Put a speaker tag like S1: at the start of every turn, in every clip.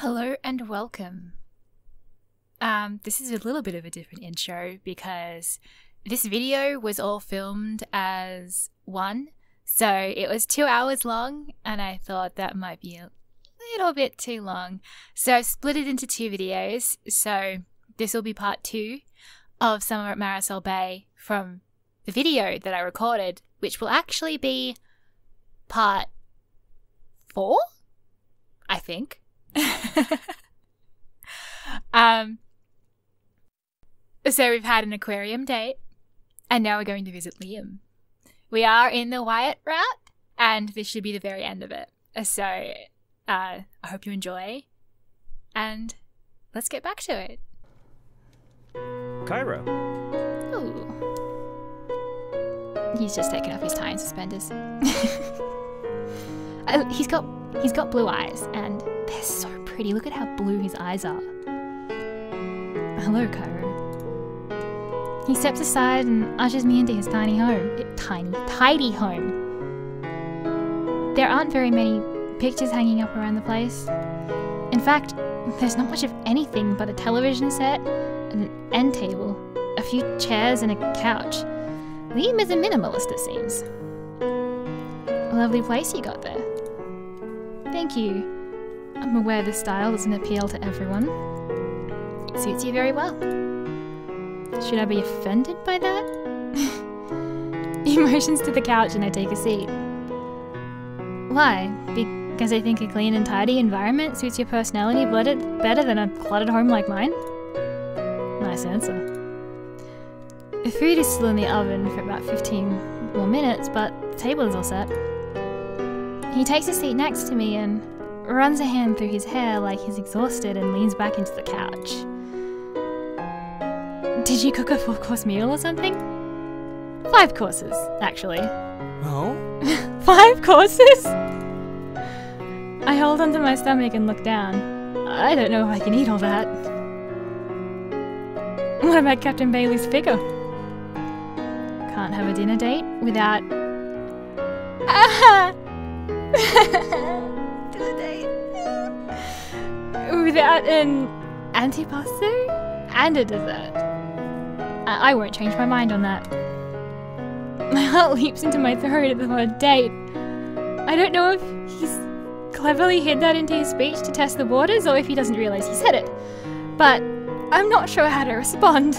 S1: Hello and welcome. Um, this is a little bit of a different intro because this video was all filmed as one, so it was two hours long, and I thought that might be a little bit too long. So I've split it into two videos. So this will be part two of Summer at Marisol Bay from the video that I recorded, which will actually be part four, I think. um, so we've had an aquarium date, and now we're going to visit Liam. We are in the Wyatt route, and this should be the very end of it. So uh, I hope you enjoy, and let's get back to it.
S2: Kyro.
S1: Ooh. He's just taken off his tie and suspenders. Uh, he's got he's got blue eyes, and they're so pretty. Look at how blue his eyes are. Hello, Kyro. He steps aside and ushers me into his tiny home. Eh, tiny, tidy home. There aren't very many pictures hanging up around the place. In fact, there's not much of anything but a television set, an end table, a few chairs, and a couch. Liam is a minimalist, it seems. A lovely place you got there. Thank you. I'm aware this style doesn't appeal to everyone. It suits you very well. Should I be offended by that? he motions to the couch and I take a seat. Why? Because I think a clean and tidy environment suits your personality better than a cluttered home like mine? Nice answer. The food is still in the oven for about 15 more minutes, but the table is all set. He takes a seat next to me and runs a hand through his hair like he's exhausted and leans back into the couch. Did you cook a four course meal or something? Five courses, actually.
S2: Oh?
S1: Five courses? I hold onto my stomach and look down. I don't know if I can eat all that. What about Captain Bailey's figure? Can't have a dinner date without. Ah! Without an antipasto and a dessert. I-, I won't change my mind on that. My heart leaps into my throat at the word date. I don't know if he's cleverly hid that into his speech to test the waters or if he doesn't realize he said it. But I'm not sure how to respond.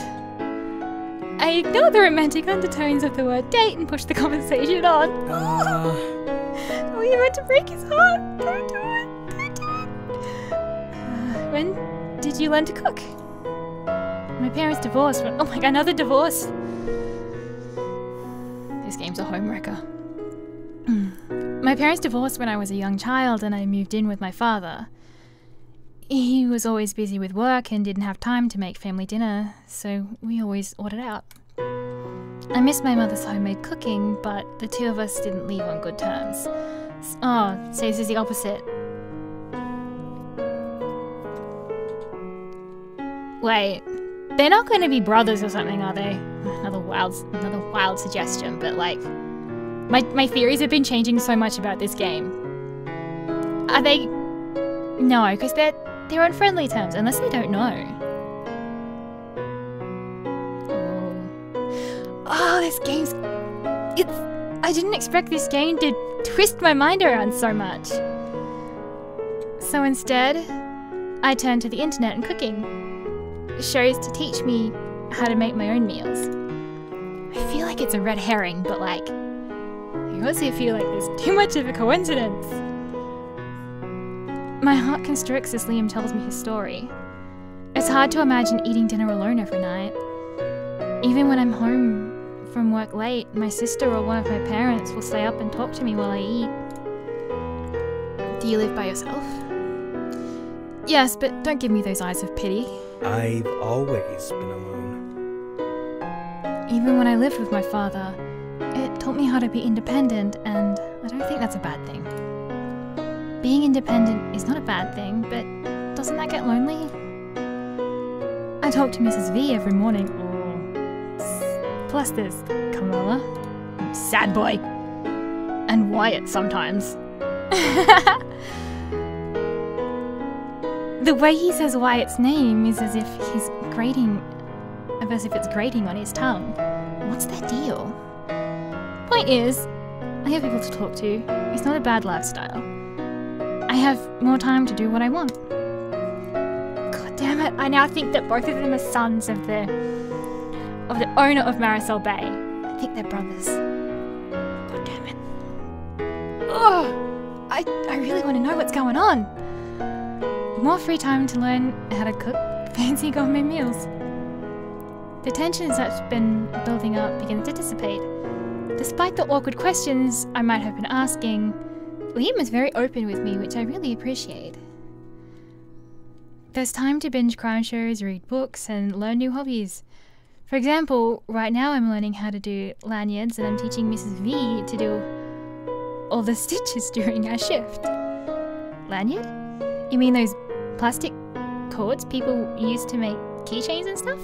S1: I ignore the romantic undertones of the word date and push the conversation on.
S2: Uh,
S1: Oh, you meant to break his heart. When did you learn to cook? My parents divorced. Oh my god, another divorce. This game's a home wrecker. my parents divorced when I was a young child and I moved in with my father. He was always busy with work and didn't have time to make family dinner, so we always ordered out. I miss my mother's homemade cooking, but the two of us didn't leave on good terms. Oh, this is the opposite. Wait, they're not going to be brothers or something, are they? Another wild, another wild suggestion, but like, my my theories have been changing so much about this game. Are they? No, because they're they're on friendly terms, unless they don't know. Oh, oh this game's it's. I didn't expect this game to twist my mind around so much. So instead, I turned to the internet and cooking. Shows to teach me how to make my own meals. I feel like it's a red herring, but like, I also feel like there's too much of a coincidence. My heart constricts as Liam tells me his story. It's hard to imagine eating dinner alone every night. Even when I'm home from work late, my sister or one of my parents will stay up and talk to me while I eat. Do you live by yourself? Yes, but don't give me those eyes of pity.
S2: I've always been alone.
S1: Even when I lived with my father, it taught me how to be independent, and I don't think that's a bad thing. Being independent is not a bad thing, but doesn't that get lonely? I talk to Mrs. V every morning, Plus there's Carmella, Sad Boy, and Wyatt sometimes. The way he says Wyatt's name is as if he's grating, as if it's grating on his tongue. What's their deal? Point is, I have people to talk to. It's not a bad lifestyle. I have more time to do what I want. God damn it! I now think that both of them are sons of the of the owner of Marisol Bay. I think they're brothers. God damn it! Oh, I I really want to know what's going on. More free time to learn how to cook fancy gourmet meals. The tensions that's been building up begins to dissipate. Despite the awkward questions I might have been asking, Liam is very open with me, which I really appreciate. There's time to binge crime shows, read books, and learn new hobbies. For example, right now I'm learning how to do lanyards and I'm teaching Mrs. V to do all the stitches during our shift. Lanyard? You mean those plastic cords people use to make keychains and stuff?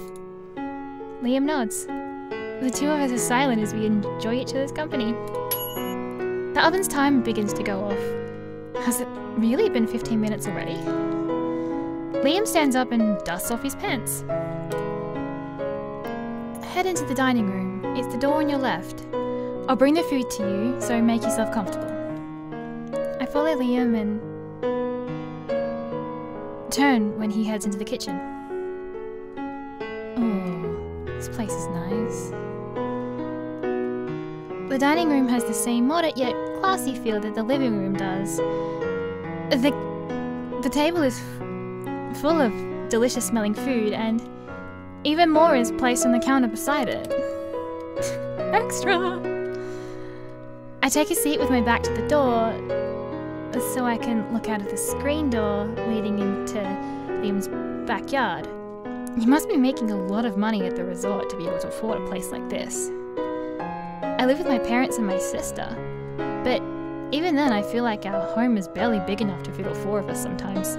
S1: Liam nods. The two of us are silent as we enjoy each other's company. The oven's time begins to go off. Has it really been 15 minutes already? Liam stands up and dusts off his pants. Head into the dining room. It's the door on your left. I'll bring the food to you, so make yourself comfortable. I follow Liam and turn when he heads into the kitchen. Oh, this place is nice. The dining room has the same moderate yet classy feel that the living room does. The, the table is full of delicious smelling food, and even more is placed on the counter beside it. Extra! I take a seat with my back to the door so I can look out of the screen door leading into Liam's backyard. You must be making a lot of money at the resort to be able to afford a place like this. I live with my parents and my sister, but even then I feel like our home is barely big enough to fit all four of us sometimes.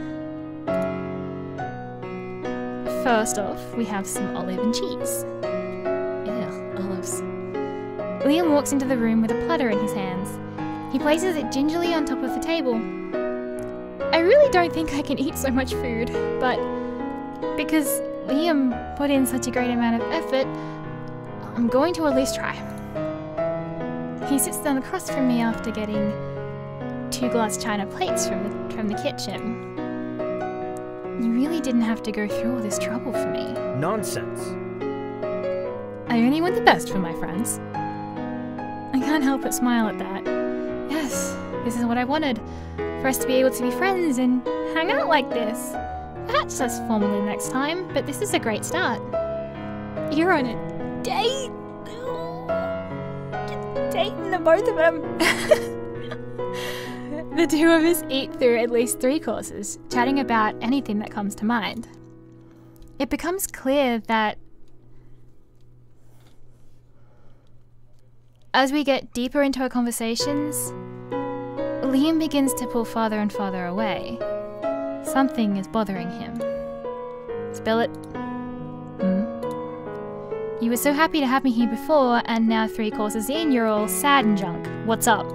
S1: First off, we have some olive and cheese. Ugh, olives. Liam walks into the room with a platter in his hands. He places it gingerly on top of the table. I really don't think I can eat so much food, but because Liam put in such a great amount of effort, I'm going to at least try. He sits down across from me after getting two glass china plates from the, from the kitchen. You really didn't have to go through all this trouble for me.
S2: Nonsense.
S1: I only want the best for my friends. I can't help but smile at that. This is what I wanted. For us to be able to be friends and hang out like this. Perhaps less formally next time, but this is a great start. You're on a date? Dating the both of them. the two of us eat through at least three courses, chatting about anything that comes to mind. It becomes clear that As we get deeper into our conversations, Liam begins to pull farther and farther away. Something is bothering him. Spell it. Hmm? You were so happy to have me here before, and now three courses in, you're all sad and junk. What's up?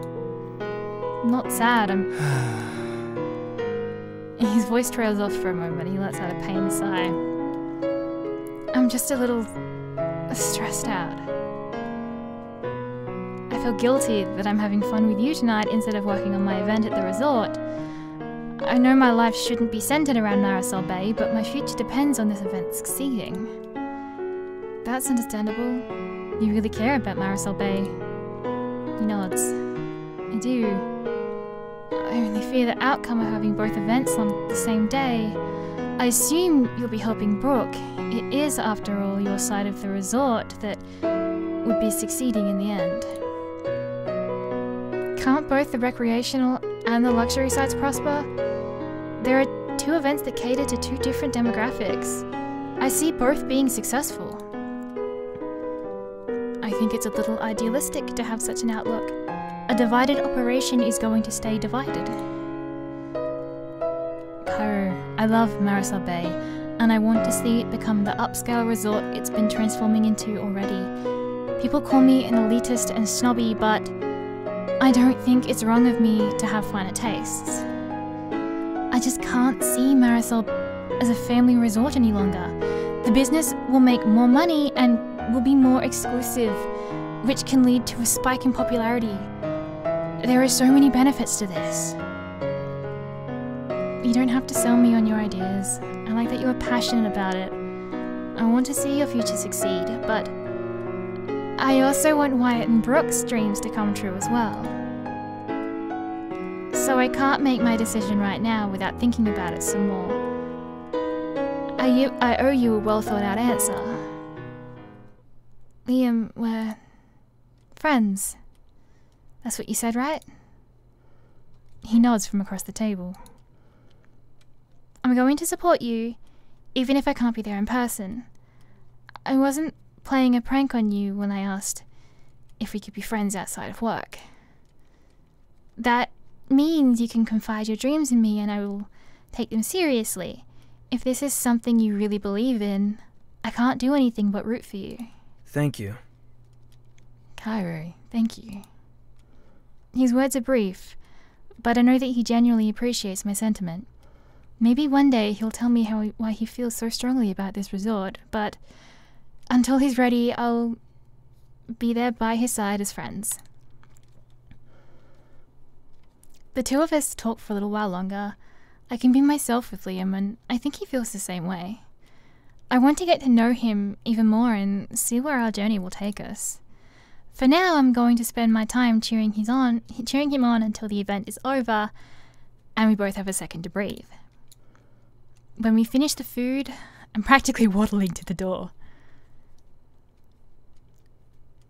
S1: Not sad, I'm. His voice trails off for a moment. He lets out a pained sigh. I'm just a little stressed out. I feel guilty that I'm having fun with you tonight instead of working on my event at the resort. I know my life shouldn't be centered around Marisol Bay, but my future depends on this event succeeding. That's understandable. You really care about Marisol Bay. He nods. I do. I only fear the outcome of having both events on the same day. I assume you'll be helping Brooke. It is, after all, your side of the resort that would be succeeding in the end. Can't both the recreational and the luxury sites prosper? There are two events that cater to two different demographics. I see both being successful. I think it's a little idealistic to have such an outlook. A divided operation is going to stay divided. Kyro, I love Marisol Bay, and I want to see it become the upscale resort it's been transforming into already. People call me an elitist and snobby, but I don't think it's wrong of me to have finer tastes. I just can't see Marisol as a family resort any longer. The business will make more money and will be more exclusive, which can lead to a spike in popularity. There are so many benefits to this. You don't have to sell me on your ideas. I like that you are passionate about it. I want to see your future succeed, but I also want Wyatt and Brooke's dreams to come true as well. So I can't make my decision right now without thinking about it some more. I, I owe you a well thought out answer. Liam, we're friends. That's what you said, right? He nods from across the table. I'm going to support you, even if I can't be there in person. I wasn't playing a prank on you when I asked if we could be friends outside of work. That means you can confide your dreams in me and I will take them seriously. If this is something you really believe in, I can't do anything but root for you.
S2: Thank you.
S1: Kyro, thank you. His words are brief, but I know that he genuinely appreciates my sentiment. Maybe one day he'll tell me how he, why he feels so strongly about this resort, but until he's ready, I'll be there by his side as friends. The two of us talk for a little while longer. I can be myself with Liam, and I think he feels the same way. I want to get to know him even more and see where our journey will take us. For now, I'm going to spend my time cheering, his on, cheering him on until the event is over and we both have a second to breathe. When we finish the food, I'm practically waddling to the door.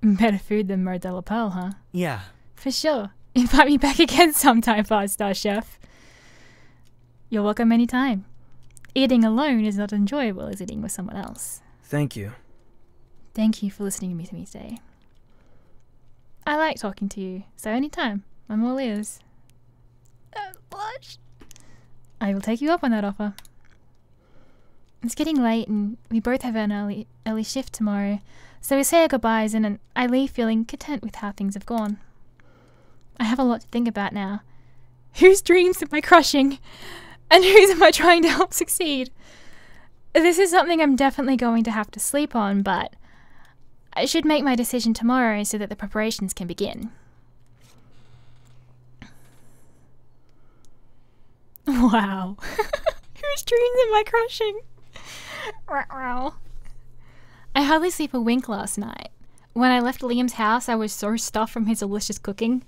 S1: Better food than Mer de la Pearl, huh?
S2: Yeah.
S1: For sure. Invite me back again sometime, five star chef. You're welcome anytime. Eating alone is not enjoyable as eating with someone else.
S2: Thank you.
S1: Thank you for listening to me today. I like talking to you, so anytime, I'm all ears. Uh, blush. I will take you up on that offer. It's getting late, and we both have an early early shift tomorrow, so we say our goodbyes, and I leave feeling content with how things have gone. I have a lot to think about now. Whose dreams am I crushing? And whose am I trying to help succeed? This is something I'm definitely going to have to sleep on, but I should make my decision tomorrow so that the preparations can begin. Wow. Whose dreams am I crushing? Wow. I hardly sleep a wink last night. When I left Liam's house, I was so stuffed from his delicious cooking.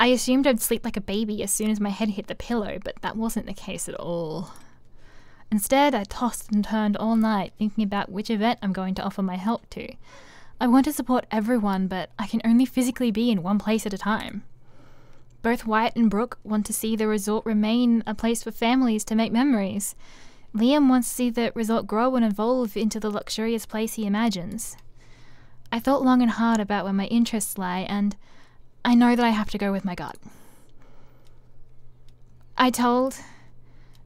S1: I assumed I'd sleep like a baby as soon as my head hit the pillow, but that wasn't the case at all. Instead, I tossed and turned all night thinking about which event I'm going to offer my help to. I want to support everyone, but I can only physically be in one place at a time. Both Wyatt and Brooke want to see the resort remain a place for families to make memories. Liam wants to see the resort grow and evolve into the luxurious place he imagines. I thought long and hard about where my interests lie, and I know that I have to go with my gut. I told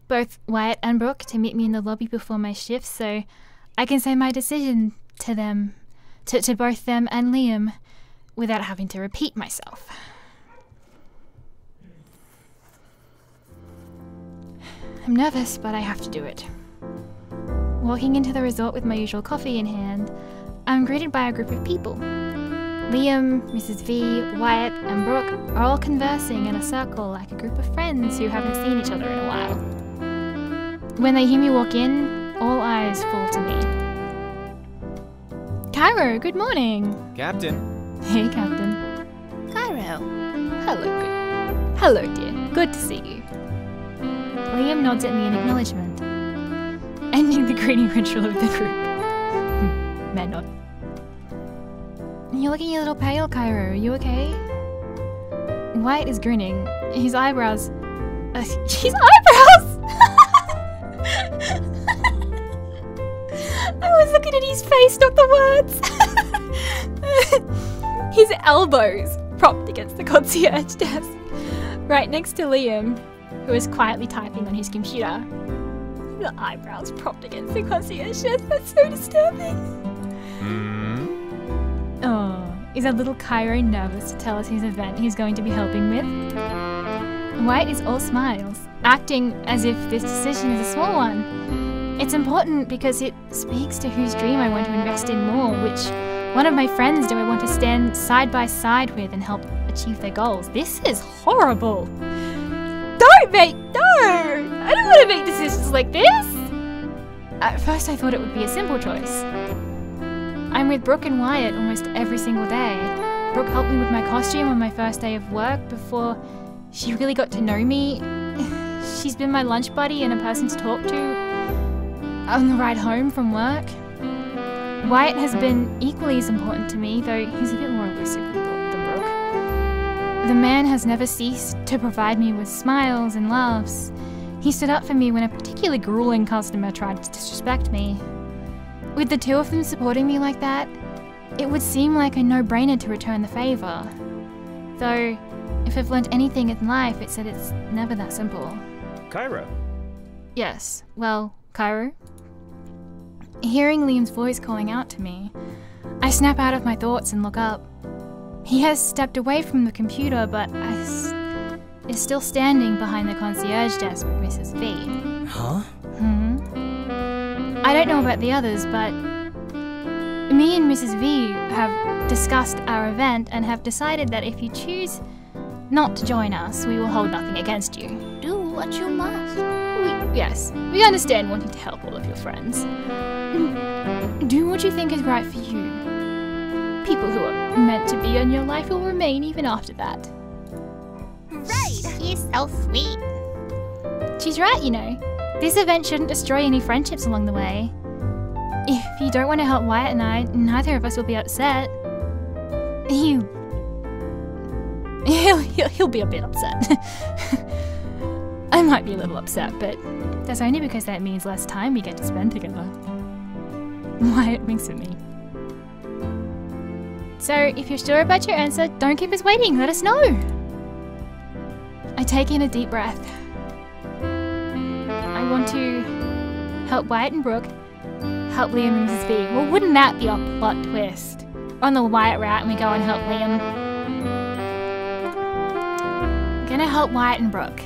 S1: both Wyatt and Brooke to meet me in the lobby before my shift so I can say my decision to them, to, to both them and Liam, without having to repeat myself. I'm nervous, but I have to do it. Walking into the resort with my usual coffee in hand, I'm greeted by a group of people. Liam, Mrs. V, Wyatt, and Brooke are all conversing in a circle like a group of friends who haven't seen each other in a while. When they hear me walk in, all eyes fall to me. Kyro, good morning.
S3: Captain.
S1: Hey, Captain.
S4: Kyro.
S1: Hello, good. Hello, dear. Good to see you. Liam nods at me in acknowledgement, ending the greeting ritual of the group. Hmm, Man nod. You're looking a little pale, Kyro. Are you okay? Wyatt is grinning. His eyebrows. Uh, his eyebrows! I was looking at his face, not the words. his elbows propped against the concierge desk, right next to Liam, who is quietly typing on his computer. The eyebrows propped against the concierge desk. That's so disturbing.
S3: Hmm.
S1: Oh, is our little Kyro nervous to tell us his event he's going to be helping with? Wyatt is all smiles. acting as if this decision is a small one. It's important because it speaks to whose dream I want to invest in more, which one of my friends do I want to stand side by side with and help achieve their goals. This is horrible. Make no! I don't want to make decisions like this! At first I thought it would be a simple choice. I'm with Brooke and Wyatt almost every single day. Brooke helped me with my costume on my first day of work before she really got to know me. She's been my lunch buddy and a person to talk to on the ride home from work. Wyatt has been equally as important to me, though he's a bit more elusive. The man has never ceased to provide me with smiles and laughs. He stood up for me when a particularly grueling customer tried to disrespect me. With the two of them supporting me like that, it would seem like a no brainer to return the favour. Though, if I've learnt anything in life, it's that it's never that simple.
S2: Kyro.
S1: Yes, well, Kyro. Hearing Liam's voice calling out to me, I snap out of my thoughts and look up. He has stepped away from the computer, but is still standing behind the concierge desk with Mrs. V.
S2: Huh?
S1: Hmm. I don't know about the others, but me and Mrs. V have discussed our event and have decided that if you choose not to join us, we will hold nothing against you.
S3: Do what you must.
S1: We, yes, we understand wanting to help all of your friends. Do what you think is right for you. People who are meant to be in your life will remain even after that.
S3: Right. He's so sweet.
S1: She's right, you know. This event shouldn't destroy any friendships along the way. If you don't want to help Wyatt and I, neither of us will be upset. He... He'll, he'll, he'll be a bit upset. I might be a little upset, but that's only because that means less time we get to spend together. Wyatt winks at me. So, if you're sure about your answer, don't keep us waiting, let us know! I take in a deep breath. I want to help Wyatt and Brooke, help Liam and Mrs. V. Well, wouldn't that be a plot twist? On the Wyatt route and we go and help Liam. Gonna help Wyatt and Brooke.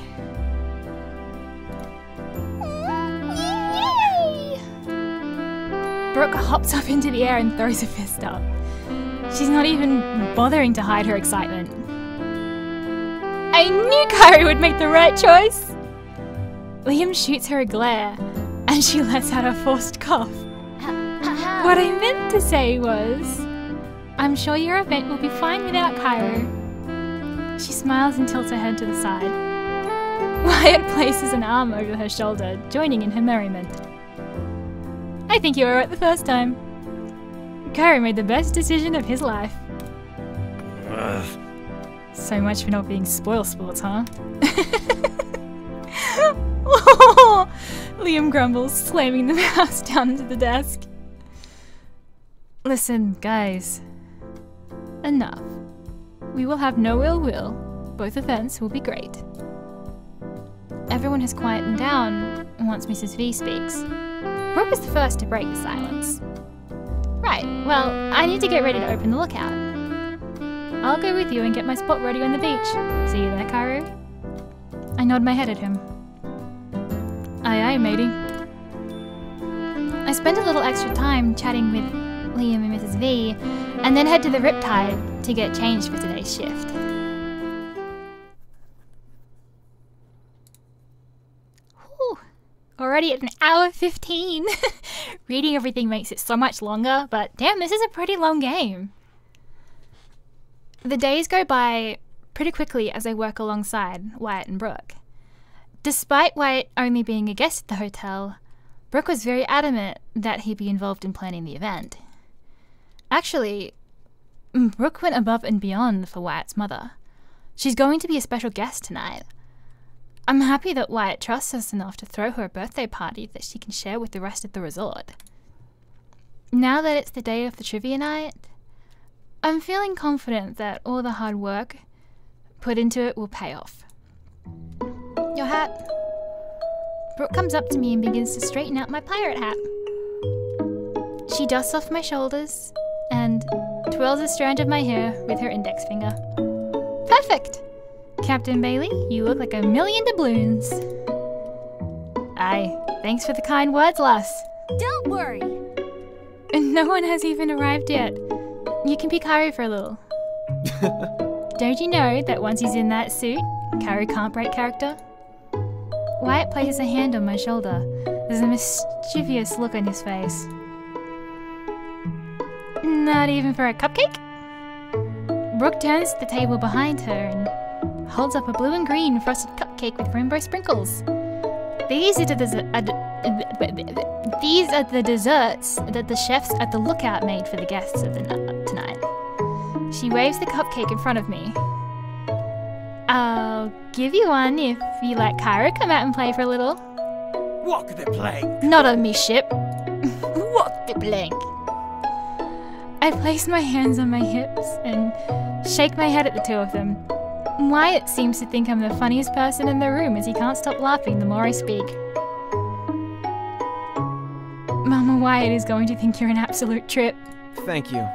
S1: Brooke hops up into the air and throws a fist up. She's not even bothering to hide her excitement. I knew Kyrie would make the right choice! Liam shoots her a glare, and she lets out a forced cough. What I meant to say was, I'm sure your event will be fine without Kyro. She smiles and tilts her head to the side. Wyatt places an arm over her shoulder, joining in her merriment. I think you were right the first time. Kyro made the best decision of his life.
S2: Ugh.
S1: So much for not being spoil sports, huh? oh, Liam grumbles, slamming the mouse down into the desk. Listen, guys. Enough. We will have no ill will. Both events will be great. Everyone has quietened down and once Mrs. V speaks. Brooke is the first to break the silence. Right, well, I need to get ready to open the lookout. I'll go with you and get my spot ready on the beach. See you there, Karu? I nod my head at him. Aye aye, matey. I spend a little extra time chatting with Liam and Mrs. V, and then head to the Riptide to get changed for today's shift. Whew. Already at an hour 15. Reading everything makes it so much longer, but damn, this is a pretty long game. The days go by pretty quickly as I work alongside Wyatt and Brooke. Despite Wyatt only being a guest at the hotel, Brooke was very adamant that he be involved in planning the event. Actually, Brooke went above and beyond for Wyatt's mother. She's going to be a special guest tonight. I'm happy that Wyatt trusts us enough to throw her a birthday party that she can share with the rest of the resort. Now that it's the day of the trivia night, I'm feeling confident that all the hard work put into it will pay off. Your hat. Brooke comes up to me and begins to straighten out my pirate hat. She dusts off my shoulders and twirls a strand of my hair with her index finger. Perfect! Captain Bailey, you look like a million doubloons. Aye, thanks for the kind words, lass.
S3: Don't worry.
S1: And no one has even arrived yet. You can be Karu for a little. Don't you know that once he's in that suit, Karu can't break character? Wyatt places a hand on my shoulder. There's a mischievous look on his face. Not even for a cupcake? Brooke turns to the table behind her and holds up a blue and green frosted cupcake with rainbow sprinkles. These are the uh, these are the desserts that the chefs at the lookout made for the guests of the tonight. She waves the cupcake in front of me. I'll give you one if you let Kyro come out and play for a little.
S2: Walk the plank.
S1: Not on me ship. Walk the plank. I place my hands on my hips and shake my head at the two of them. Wyatt seems to think I'm the funniest person in the room as he can't stop laughing the more I speak. Mama Wyatt is going to think you're an absolute trip.
S2: Thank you.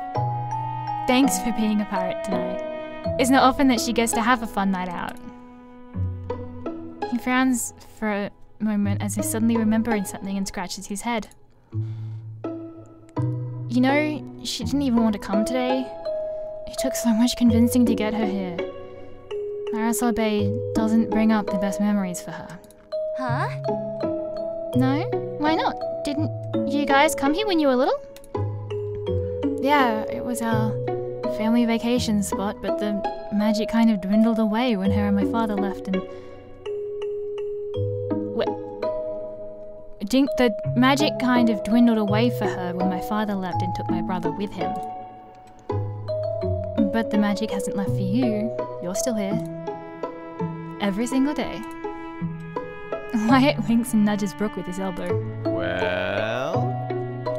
S1: Thanks for being a pirate tonight. It's not often that she gets to have a fun night out. He frowns for a moment as if suddenly remembering something and scratches his head. You know, she didn't even want to come today. It took so much convincing to get her here. Marisol Bay doesn't bring up the best memories for her.
S3: Huh?
S1: No? Why not? Didn't you guys come here when you were little? Yeah, it was our family vacation spot, but the magic kind of dwindled away when her and my father left and. Dink, the magic kind of dwindled away for her when my father left and took my brother with him. But the magic hasn't left for you. You're still here. Every single day. Wyatt winks and nudges Brooke with his elbow.
S2: Well,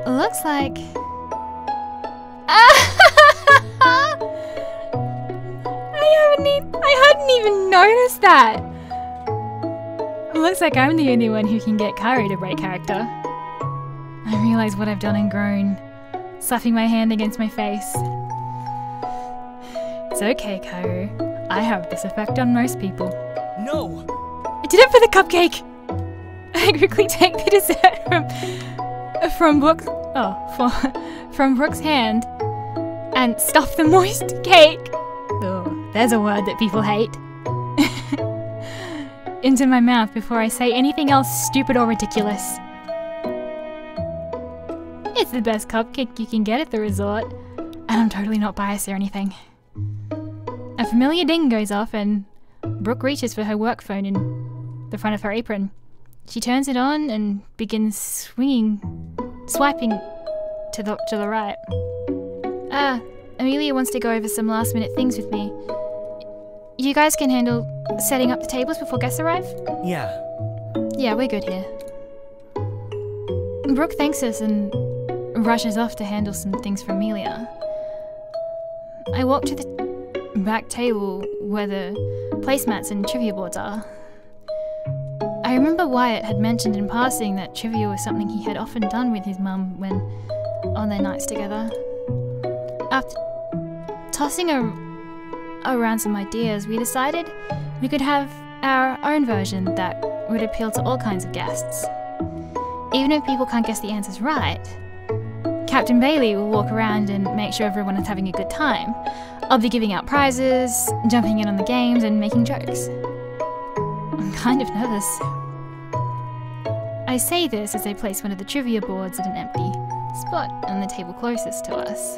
S1: Looks like. I haven't even, I hadn't even noticed that. Looks like I'm the only one who can get Kari to break character. I realize what I've done and groan, slapping my hand against my face. It's okay, Karu. I have this effect on most people.
S2: no.
S1: I did it for the cupcake. I quickly take the dessert from from Brooks oh for, from Brooks' hand and stuff the moist cake. Oh, there's a word that people hate. into my mouth before I say anything else stupid or ridiculous. It's the best cupcake you can get at the resort, and I'm totally not biased or anything. Familiar ding goes off, and Brooke reaches for her work phone in the front of her apron. She turns it on and begins swinging, swiping to the to the right. Ah, Amelia wants to go over some last minute things with me. You guys can handle setting up the tables before guests arrive?
S2: Yeah.
S1: Yeah, we're good here. Brooke thanks us and rushes off to handle some things for Amelia. I walk to the back table where the placemats and trivia boards are. I remember Wyatt had mentioned in passing that trivia was something he had often done with his mum when on their nights together. After tossing a, around some ideas, we decided we could have our own version that would appeal to all kinds of guests. Even if people can't guess the answers right, Captain Bailey will walk around and make sure everyone is having a good time. I'll be giving out prizes, jumping in on the games, and making jokes. I'm kind of nervous. I say this as I place one of the trivia boards at an empty spot on the table closest to us.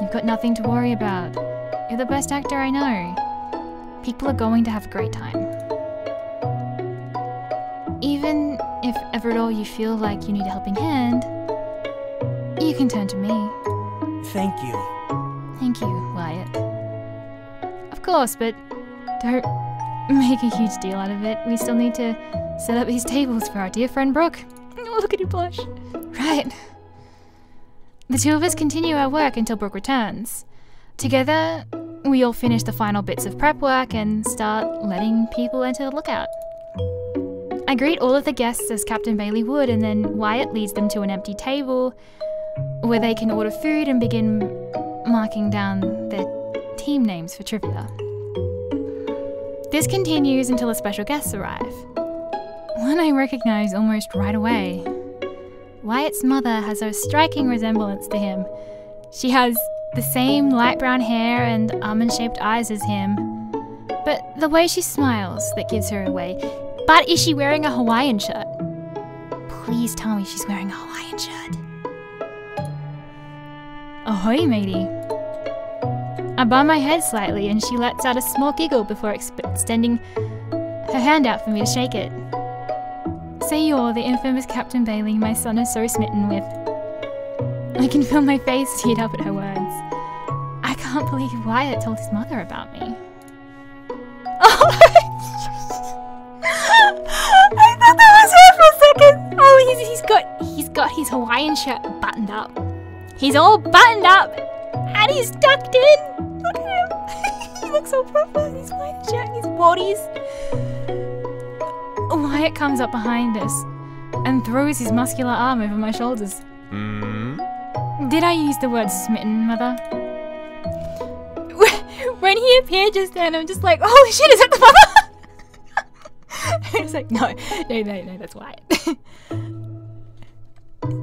S1: You've got nothing to worry about. You're the best actor I know. People are going to have a great time. Even if ever at all you feel like you need a helping hand, you can turn to me.
S2: Thank you.
S1: Thank you, Wyatt. Of course, but don't make a huge deal out of it. We still need to set up these tables for our dear friend Brooke. Look at you blush. Right. The two of us continue our work until Brooke returns. Together, we all finish the final bits of prep work and start letting people enter the lookout. I greet all of the guests as Captain Bailey would, and then Wyatt leads them to an empty table where they can order food and begin marking down their team names for trivia. This continues until the special guests arrive. One I recognize almost right away. Wyatt's mother has a striking resemblance to him. She has the same light brown hair and almond shaped eyes as him. But the way she smiles that gives her away. But is she wearing a Hawaiian shirt? Please tell me she's wearing a Hawaiian shirt. Ahoy, matey. I bow my head slightly and she lets out a small giggle before extending her hand out for me to shake it. Say you're the infamous Captain Bailey my son is so smitten with. I can feel my face heat up at her words. I can't believe Wyatt told his mother about me. Oh, I thought that was her for a second. Oh, he's, he's got he's got his Hawaiian shirt buttoned up. He's all buttoned up and he's tucked in. Look at him. he looks so proper. His Hawaiian shirt and his bodies. Wyatt comes up behind us and throws his muscular arm over my shoulders.
S2: Hmm?
S1: Did I use the word smitten, mother? When he appeared just then, I'm just like, holy shit, is that the mother? I was like, no, no, no, no, that's Wyatt.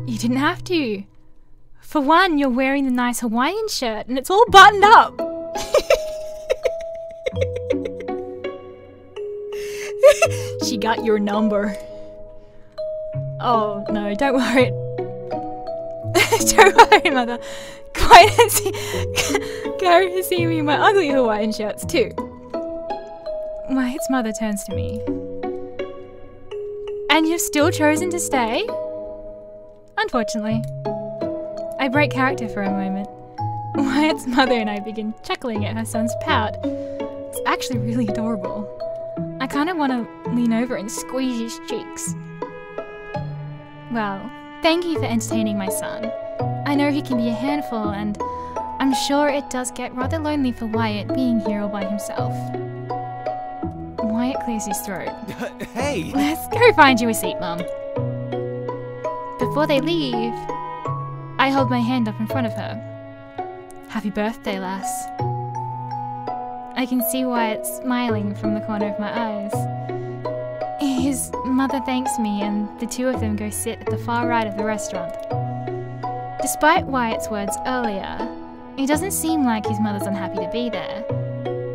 S1: you didn't have to. For one, you're wearing the nice Hawaiian shirt and it's all buttoned up. she got your number. Oh, no, don't worry. don't worry, mother. Quite see, go and see me in my ugly Hawaiian shirts too. My Wyatt's mother turns to me. And you've still chosen to stay? Unfortunately. I break character for a moment. Wyatt's mother and I begin chuckling at her son's pout. It's actually really adorable. I kind of want to lean over and squeeze his cheeks. Well, thank you for entertaining my son. I know he can be a handful, and I'm sure it does get rather lonely for Wyatt being here all by himself. Wyatt clears his throat.
S2: hey!
S1: Let's go find you a seat, Mum. Before they leave, I hold my hand up in front of her. Happy birthday, lass. I can see Wyatt smiling from the corner of my eyes. His mother thanks me, and the two of them go sit at the far right of the restaurant. Despite Wyatt's words earlier, it doesn't seem like his mother's unhappy to be there.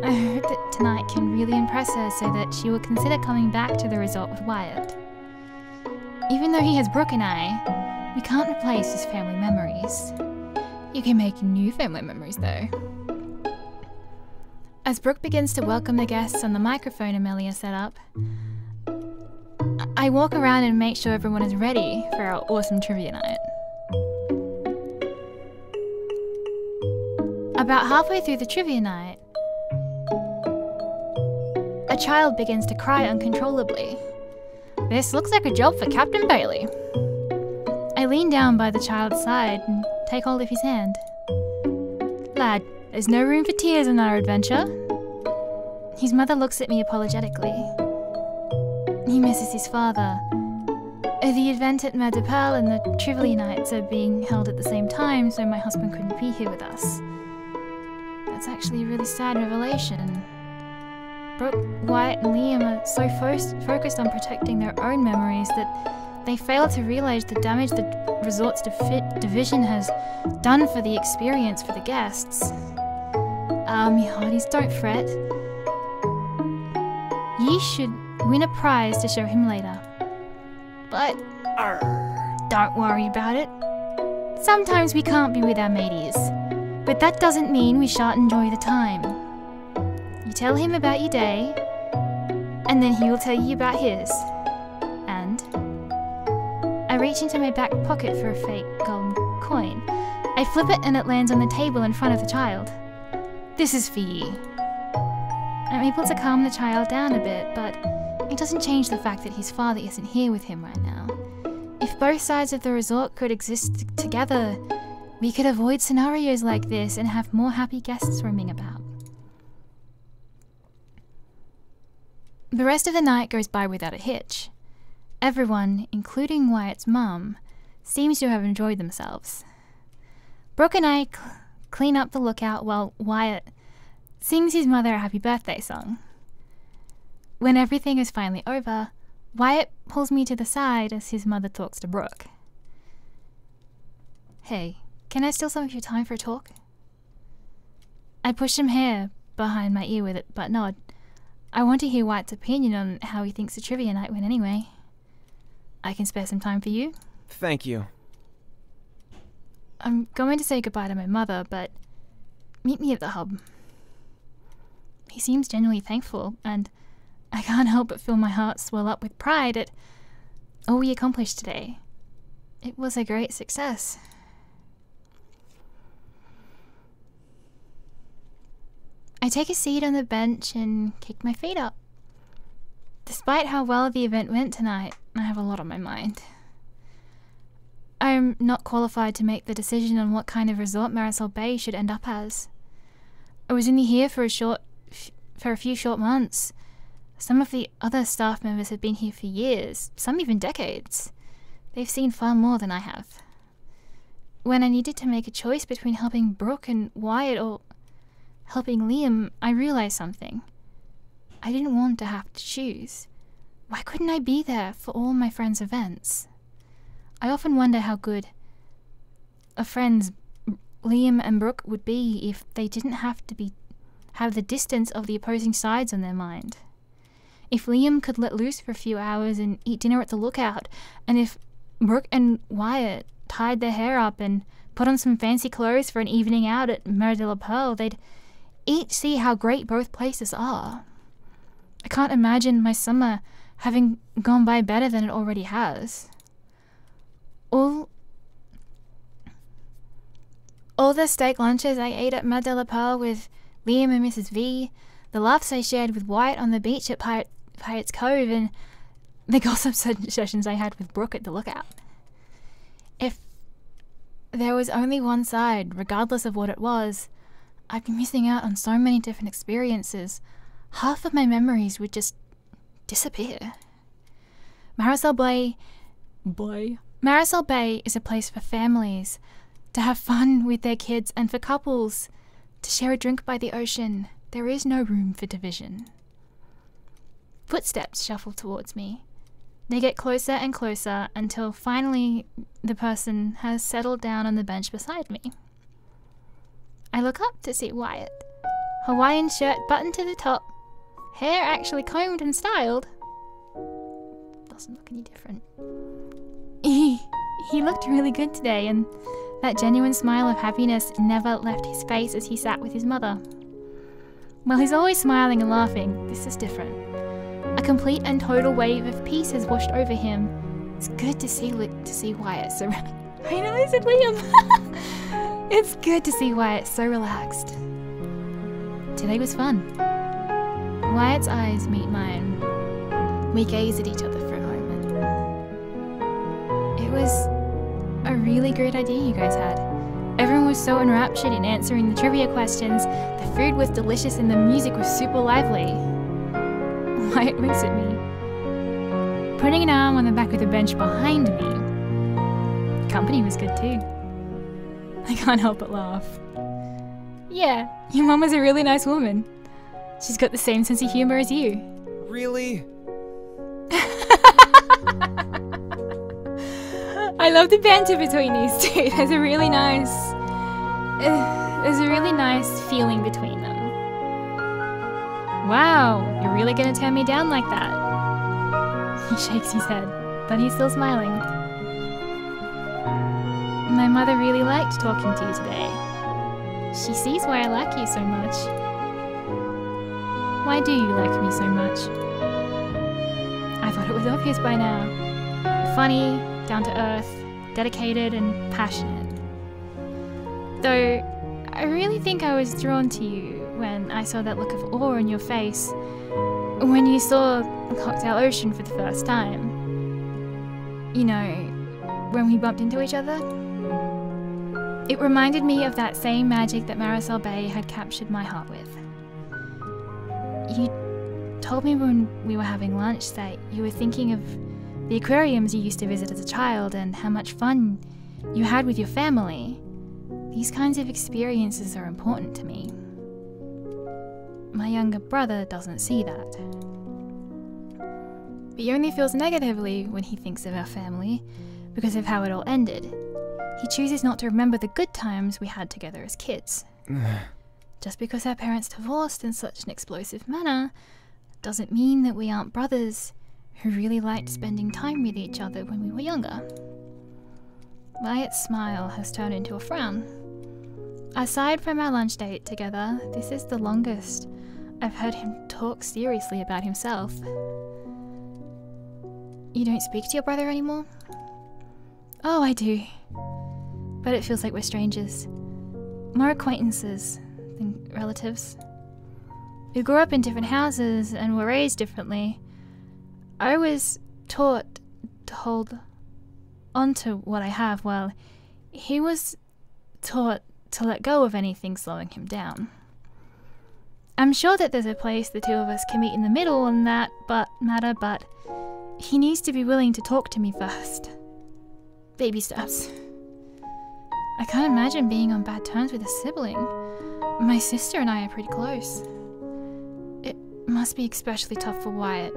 S1: I hope that tonight can really impress her so that she will consider coming back to the resort with Wyatt. Even though he has Brooke and I, we can't replace his family memories. You can make new family memories though. As Brooke begins to welcome the guests on the microphone Amelia set up, I walk around and make sure everyone is ready for our awesome trivia night. About halfway through the trivia night, a child begins to cry uncontrollably. This looks like a job for Captain Bailey. I lean down by the child's side and take hold of his hand. Lad, there's no room for tears in our adventure. His mother looks at me apologetically. He misses his father. Oh, the event at Madapal and the Trivia Nights are being held at the same time, so my husband couldn't be here with us. That's actually a really sad revelation. Brooke, Wyatt, and Liam are so fo- focused on protecting their own memories that they fail to realize the damage the resort's division has done for the experience for the guests. Ah, me hearties, don't fret. Ye should win a prize to show him later. But don't worry about it. Sometimes we can't be with our mateys, but that doesn't mean we shan't enjoy the time. You tell him about your day, and then he will tell you about his. I reach into my back pocket for a fake golden coin. I flip it and it lands on the table in front of the child. This is for ye. I'm able to calm the child down a bit, but it doesn't change the fact that his father isn't here with him right now. If both sides of the resort could exist together, we could avoid scenarios like this and have more happy guests roaming about. The rest of the night goes by without a hitch. Everyone, including Wyatt's mum, seems to have enjoyed themselves. Brooke and I cl- clean up the lookout while Wyatt sings his mother a happy birthday song. When everything is finally over, Wyatt pulls me to the side as his mother talks to Brooke. Hey, can I steal some of your time for a talk? I push him hair behind my ear with it, but nod. I want to hear Wyatt's opinion on how he thinks the trivia night went anyway. I can spare some time for you.
S2: Thank you.
S1: I'm going to say goodbye to my mother, but meet me at the hub. He seems genuinely thankful, and I can't help but feel my heart swell up with pride at all we accomplished today. It was a great success. I take a seat on the bench and kick my feet up. Despite how well the event went tonight, I have a lot on my mind. I'm not qualified to make the decision on what kind of resort Marisol Bay should end up as. I was only here for a short, for a few short months. Some of the other staff members have been here for years, some even decades. They've seen far more than I have. When I needed to make a choice between helping Brooke and Wyatt or helping Liam, I realized something. I didn't want to have to choose. Why couldn't I be there for all my friends' events? I often wonder how good a friends Liam and Brooke would be if they didn't have to be have the distance of the opposing sides on their mind. If Liam could let loose for a few hours and eat dinner at the lookout, and if Brooke and Wyatt tied their hair up and put on some fancy clothes for an evening out at Mer de la Pearl, they'd each see how great both places are. I can't imagine my summer having gone by better than it already has. All all the steak lunches I ate at Mer de la Pearl with Liam and Mrs. V, the laughs I shared with Wyatt on the beach at Pirate, Pirates Cove, and the gossip sessions I had with Brooke at the lookout. If there was only one side, regardless of what it was, I'd be missing out on so many different experiences. Half of my memories would just disappear. Marisol Bay. Bay. Marisol Bay is a place for families to have fun with their kids and for couples to share a drink by the ocean. There is no room for division. Footsteps shuffle towards me. They get closer and closer until finally the person has settled down on the bench beside me. I look up to see Wyatt. Hawaiian shirt buttoned to the top, hair actually combed and styled. Doesn't look any different. He, he looked really good today, and that genuine smile of happiness never left his face as he sat with his mother. While he's always smiling and laughing, this is different. A complete and total wave of peace has washed over him. It's good to see to see Wyatt so. I know said Liam. it's good to see Wyatt so relaxed. Today was fun. Wyatt's eyes meet mine. We gaze at each other for a moment. It was a really great idea you guys had. Everyone was so enraptured in answering the trivia questions, the food was delicious, and the music was super lively. Wyatt looks at me, putting an arm on the back of the bench behind me. Company was good too. I can't help but laugh. Yeah, your mum is a really nice woman. She's got the same sense of humor as you.
S2: Really?
S1: I love the banter between these two. There's a really nice, uh, there's a really nice feeling between them. Wow, you're really gonna turn me down like that? He shakes his head, but he's still smiling. My mother really liked talking to you today. She sees why I like you so much. Why do you like me so much? I thought it was obvious by now. Funny, down to earth, dedicated, and passionate. Though I really think I was drawn to you when I saw that look of awe on your face when you saw Cocktail Ocean for the first time. You know, when we bumped into each other. It reminded me of that same magic that Marisol Bay had captured my heart with. You told me when we were having lunch that you were thinking of the aquariums you used to visit as a child and how much fun you had with your family. These kinds of experiences are important to me. My younger brother doesn't see that. he only feels negatively when he thinks of our family because of how it all ended. He chooses not to remember the good times we had together as kids. Just because our parents divorced in such an explosive manner doesn't mean that we aren't brothers who really liked spending time with each other when we were younger. Wyatt's smile has turned into a frown. Aside from our lunch date together, this is the longest I've heard him talk seriously about himself. You don't speak to your brother anymore? Oh, I do. But it feels like we're strangers. More acquaintances than relatives. We grew up in different houses and were raised differently. I was taught to hold onto what I have, while he was taught to let go of anything slowing him down. I'm sure that there's a place the two of us can meet in the middle on that but matter, but he needs to be willing to talk to me first. Baby steps. I can't imagine being on bad terms with a sibling. My sister and I are pretty close. It must be especially tough for Wyatt,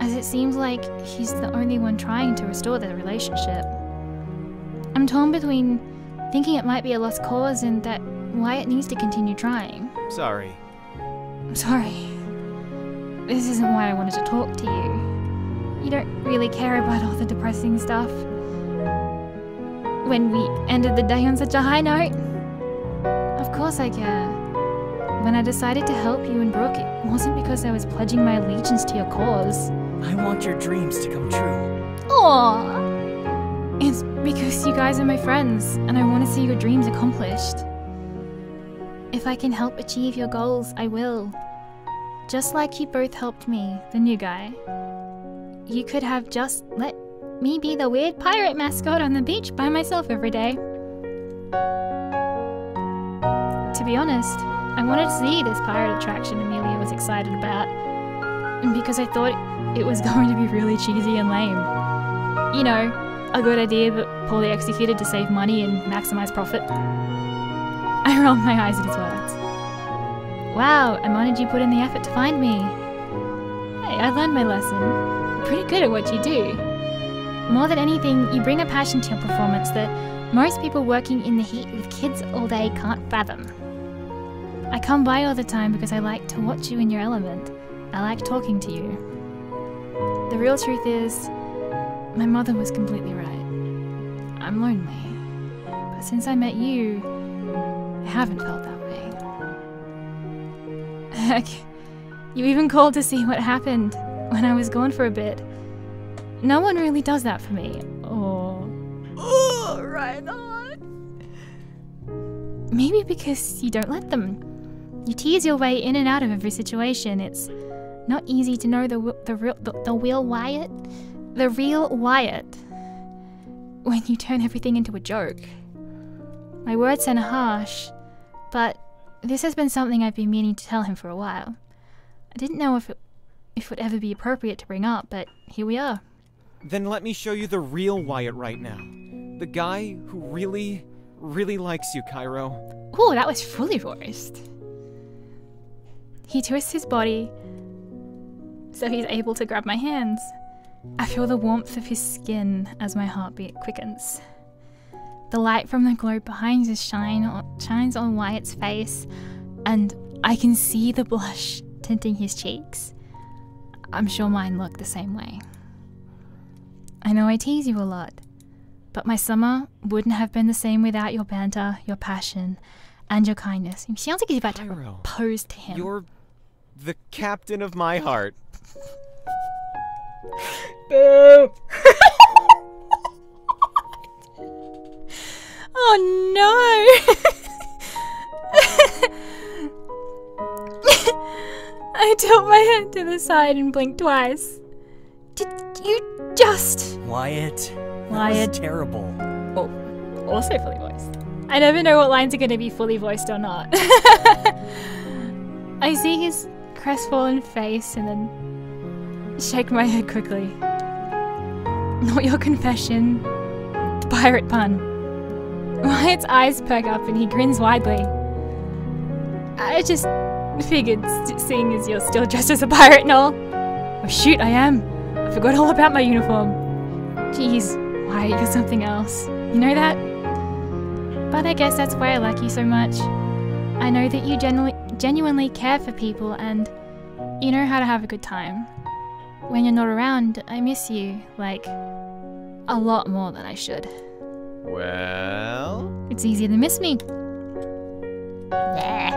S1: as it seems like he's the only one trying to restore their relationship. I'm torn between thinking it might be a lost cause and that Wyatt needs to continue trying.
S2: Sorry.
S1: I'm sorry. This isn't why I wanted to talk to you. You don't really care about all the depressing stuff. When we ended the day on such a high note? Of course I care. When I decided to help you and Brooke, it wasn't because I was pledging my allegiance to your cause.
S2: I want your dreams to come true.
S1: Aww! It's because you guys are my friends, and I want to see your dreams accomplished. If I can help achieve your goals, I will. Just like you both helped me, the new guy. You could have just let me be the weird pirate mascot on the beach by myself every day. To be honest, I wanted to see this pirate attraction Amelia was excited about, because I thought it was going to be really cheesy and lame. You know, a good idea but poorly executed to save money and maximize profit. I rolled my eyes at his words. Wow, you put in the effort to find me. Hey, I learned my lesson. You're pretty good at what you do. More than anything, you bring a passion to your performance that most people working in the heat with kids all day can't fathom. I come by all the time because I like to watch you in your element. I like talking to you. The real truth is, my mother was completely right. I'm lonely. But since I met you, I haven't felt that way. Heck, you even called to see what happened when I was gone for a bit. No one really does that for me. Or. Oh, right on. Maybe because you don't let them. You tease your way in and out of every situation. It's not easy to know the the real the, the real Wyatt, the real Wyatt, when you turn everything into a joke. My words sound harsh, but this has been something I've been meaning to tell him for a while. I didn't know if it, if it would ever be appropriate to bring up, but here we are.
S2: Then let me show you the real Wyatt right now. The guy who really, really likes you, Kyro.
S1: Ooh, that was fully voiced. He twists his body so he's able to grab my hands. I feel the warmth of his skin as my heartbeat quickens. The light from the globe behind us shine on, shines on Wyatt's face, and I can see the blush tinting his cheeks. I'm sure mine look the same way. I know I tease you a lot, but my summer wouldn't have been the same without your banter, your passion, and your kindness. He sounds like he's about to propose to him.
S2: You're the captain of my heart.
S1: Boo! oh no! I tilt my head to the side and blink twice. Did you just.
S4: Wyatt. That
S1: Wyatt.
S4: was terrible.
S1: Oh, also fully voiced. I never know what lines are going to be fully voiced or not. I see his crestfallen face and then shake my head quickly. Not your confession. The pirate pun. Wyatt's eyes perk up and he grins widely. I just figured, seeing as you're still dressed as a pirate and all. Oh shoot, I am. I forgot all about my uniform. Jeez, Wyatt, you're something else. You know that? But I guess that's why I like you so much. I know that you genu- genuinely care for people and you know how to have a good time. When you're not around, I miss you, like, a lot more than I should.
S2: Well,
S1: It's easier to miss me.
S3: Yeah.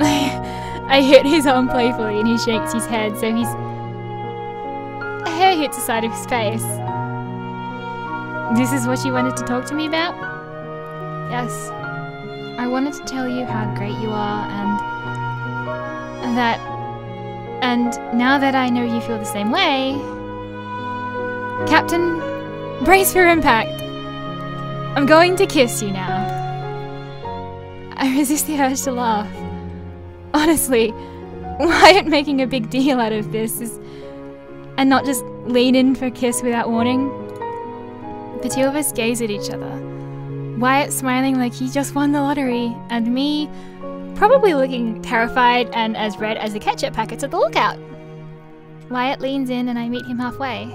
S1: I hit his arm playfully and he shakes his head so his hair hits the side of his face. This is what you wanted to talk to me about? Yes. I wanted to tell you how great you are and that. And now that I know you feel the same way. Captain, brace for impact. I'm going to kiss you now. I resist the urge to laugh. Honestly, Wyatt making a big deal out of this is. and not just lean in for a kiss without warning. The two of us gaze at each other. Wyatt smiling like he just won the lottery, and me probably looking terrified and as red as the ketchup packets at the lookout. Wyatt leans in and I meet him halfway.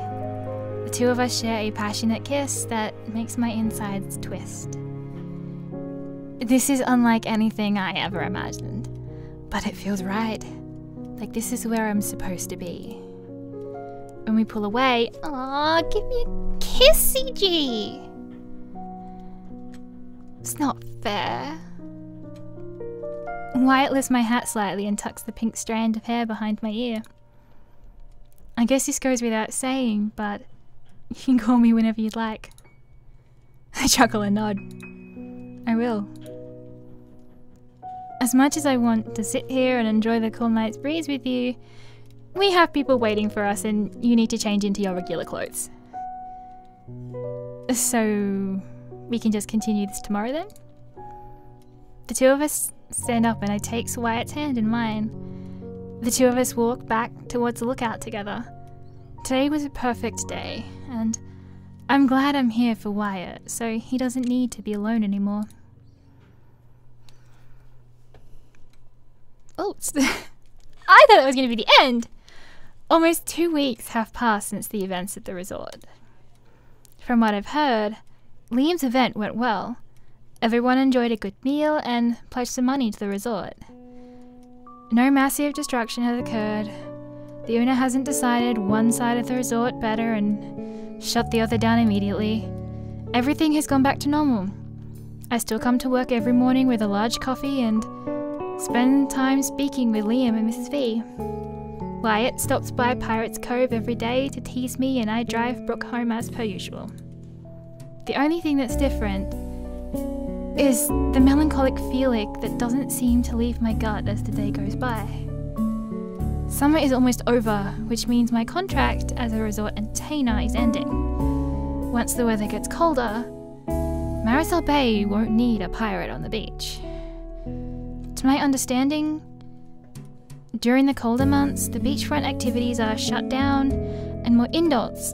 S1: The two of us share a passionate kiss that makes my insides twist. This is unlike anything I ever imagined, but it feels right. Like this is where I'm supposed to be. When we pull away,
S3: Aw, give me a kiss, CG.
S1: It's not fair. Wyatt lifts my hat slightly and tucks the pink strand of hair behind my ear. I guess this goes without saying, but you can call me whenever you'd like. I chuckle and nod. I will. As much as I want to sit here and enjoy the cool night's breeze with you, we have people waiting for us and you need to change into your regular clothes. So, we can just continue this tomorrow then? The two of us stand up and I take Wyatt's hand in mine. The two of us walk back towards the lookout together. Today was a perfect day, and I'm glad I'm here for Wyatt, so he doesn't need to be alone anymore. Oh, I thought it was going to be the end! Almost two weeks have passed since the events at the resort. From what I've heard, Liam's event went well. Everyone enjoyed a good meal and pledged some money to the resort. No massive destruction has occurred. The owner hasn't decided one side of the resort better and shut the other down immediately. Everything has gone back to normal. I still come to work every morning with a large coffee and spend time speaking with Liam and Mrs. V. Wyatt stops by Pirates Cove every day to tease me, and I drive Brooke home as per usual. The only thing that's different is the melancholic feeling that doesn't seem to leave my gut as the day goes by. Summer is almost over, which means my contract as a resort entertainer is ending. Once the weather gets colder, Marisol Bay won't need a pirate on the beach. To my understanding, during the colder months, the beachfront activities are shut down and more indoors.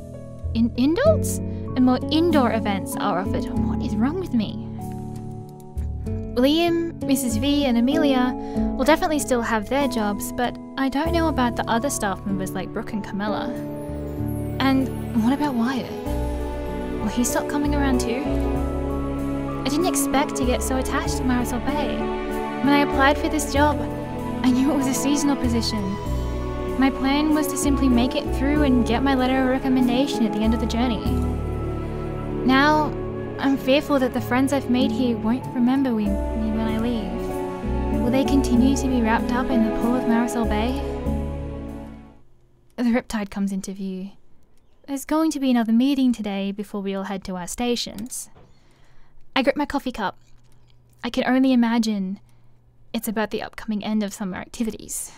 S1: In indoors? And more indoor events are offered. What is wrong with me? Liam, Mrs. V, and Amelia will definitely still have their jobs, but I don't know about the other staff members like Brooke and Carmella. And what about Wyatt? Will he stop coming around too? I didn't expect to get so attached to Marisol Bay. When I applied for this job, I knew it was a seasonal position. My plan was to simply make it through and get my letter of recommendation at the end of the journey. Now, I'm fearful that the friends I've made here won't remember me when I leave. Will they continue to be wrapped up in the pool of Marisol Bay? The Riptide comes into view. There's going to be another meeting today before we all head to our stations. I grip my coffee cup. I can only imagine it's about the upcoming end of summer activities.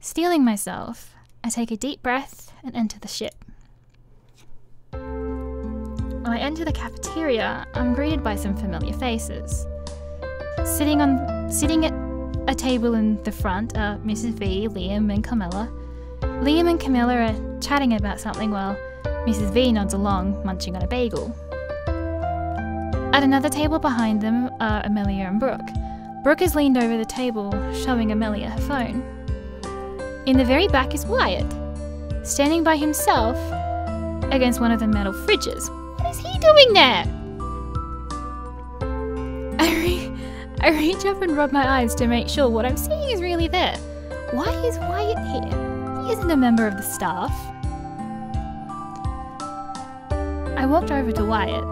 S1: Steeling myself, I take a deep breath and enter the ship. When I enter the cafeteria, I'm greeted by some familiar faces. Sitting on sitting at a table in the front are Mrs. V, Liam, and Carmella. Liam and Carmella are chatting about something while Mrs. V nods along, munching on a bagel. At another table behind them are Amelia and Brooke. Brooke has leaned over the table, showing Amelia her phone. In the very back is Wyatt. standing by himself against one of the metal fridges. What is he doing there? I, re- I reach up and rub my eyes to make sure what I'm seeing is really there. Why is Wyatt here? He isn't a member of the staff. I walked over to Wyatt,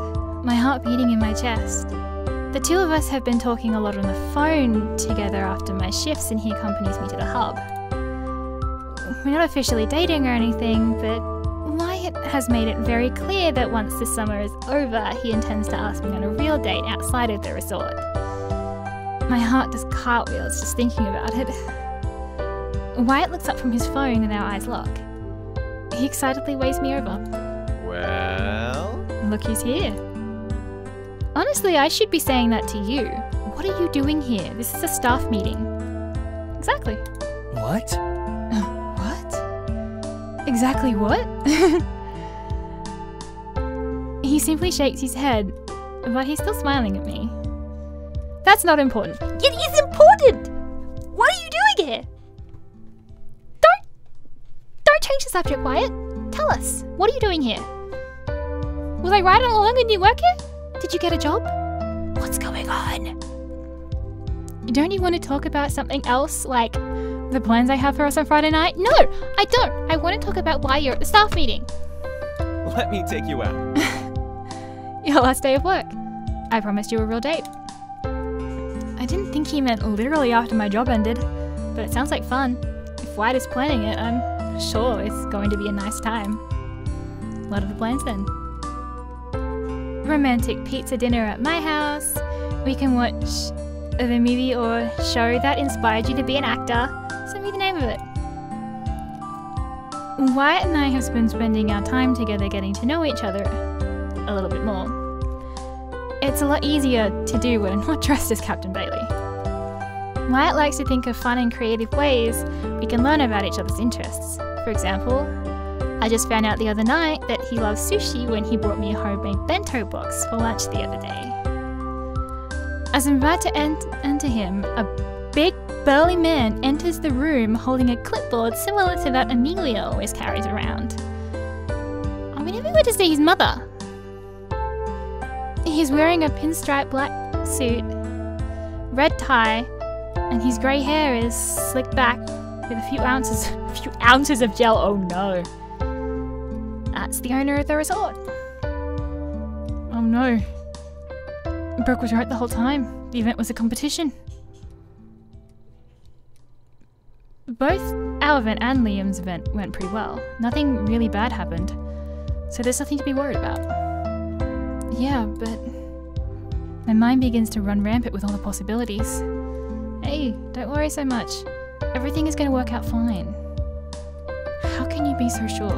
S1: my heart beating in my chest. The two of us have been talking a lot on the phone together after my shifts, and he accompanies me to the hub. We're not officially dating or anything, but Wyatt has made it very clear that once the summer is over, he intends to ask me on a real date outside of the resort. My heart does cartwheels just thinking about it. Wyatt looks up from his phone and our eyes lock. He excitedly waves me over.
S2: Well,
S1: Look who's here. Honestly, I should be saying that to you. What are you doing here? This is a staff meeting. Exactly.
S4: What?
S1: Exactly what? he simply shakes his head, but he's still smiling at me. That's not important. It is important! What are you doing here? Don't. Don't change the subject, Wyatt. Tell us, what are you doing here? Was I right all along and you work here? Did you get a job? What's going on? Don't you want to talk about something else, like the plans I have for us on Friday night? No, I don't. I want to talk about why you're at the staff meeting.
S2: let me take you out.
S1: Your last day of work. I promised you a real date. I didn't think he meant literally after my job ended, but it sounds like fun. If Wyatt is planning it, I'm sure it's going to be a nice time. What are the plans then? Romantic pizza dinner at my house. We can watch the movie or show that inspired you to be an actor. Send me the name of it. Wyatt and I have been spending our time together getting to know each other a little bit more. It's a lot easier to do when I'm not dressed as Captain Bailey. Wyatt likes to think of fun and creative ways we can learn about each other's interests. For example, I just found out the other night that he loves sushi when he brought me a homemade bento box for lunch the other day. As I'm about to ent- enter him, a big burly man enters the room holding a clipboard similar to that Amelia always carries around. Oh, we never went to see his mother. He's wearing a pinstripe black suit, red tie, and his grey hair is slicked back with a few ounces, a few ounces of gel. Oh no! That's the owner of the resort. Oh no! Brooke was right the whole time. The event was a competition. Both our event and Liam's event went pretty well. Nothing really bad happened, so there's nothing to be worried about. Yeah, but my mind begins to run rampant with all the possibilities. Hey, don't worry so much. Everything is going to work out fine. How can you be so sure?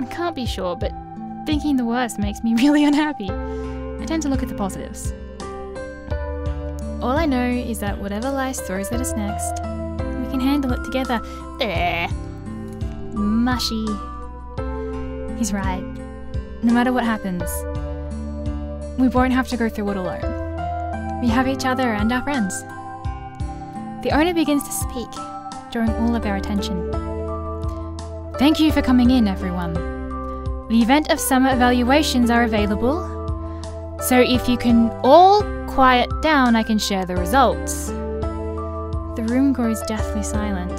S1: I can't be sure, but thinking the worst makes me really unhappy. I tend to look at the positives. All I know is that whatever life throws at us next, handle it together. There. Mushy. He's right. No matter what happens, we won't have to go through it alone. We have each other and our friends. The owner begins to speak, drawing all of our attention. Thank you for coming in, everyone. The event of summer evaluations are available, so if you can all quiet down, I can share the results. The room grows deathly silent.